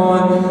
on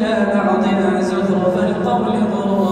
إلى بعضنا زخرف القول غرورا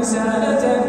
ربك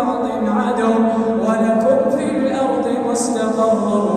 بعض عدو ولكم في الأرض مستقر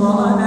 Lord.